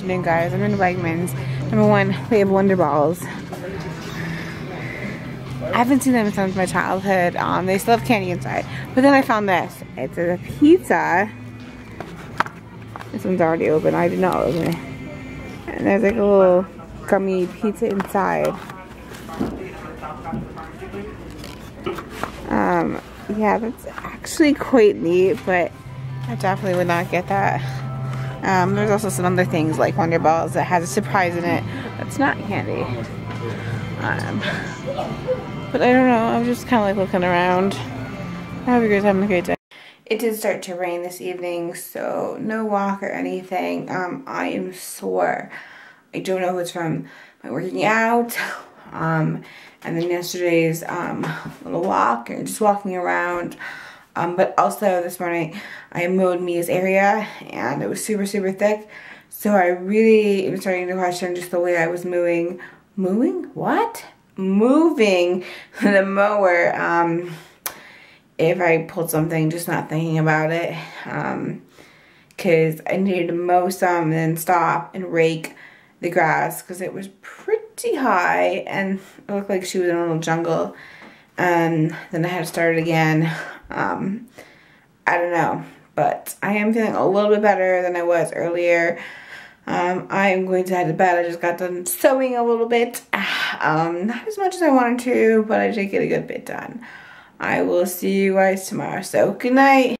afternoon, guys. I'm in Wegmans. Number one, they have Wonder Balls. I haven't seen them since my childhood. Um, they still have candy inside. But then I found this. It's a pizza. This one's already open. I did not open it. And there's like a little gummy pizza inside. Um, yeah, that's actually quite neat, but I definitely would not get that. Um, there's also some other things like Wonder Balls that has a surprise in it. That's not candy. Um, but I don't know. I'm just kind of like looking around. I hope you guys having a great day. It did start to rain this evening, so no walk or anything. Um, I am sore. I don't know if it's from my working out, um, and then yesterday's um, little walk and just walking around. Um, but also this morning I mowed Mia's area and it was super, super thick. So I really am starting to question just the way I was moving. Moving? What? Moving the mower. Um, if I pulled something, just not thinking about it. Um, Cause I needed to mow some and then stop and rake the grass because it was pretty high and it looked like she was in a little jungle. And then I had to start it again. Um, I don't know, but I am feeling a little bit better than I was earlier. Um, I am going to head to bed. I just got done sewing a little bit. Um, not as much as I wanted to, but I did get a good bit done. I will see you guys tomorrow. So good night.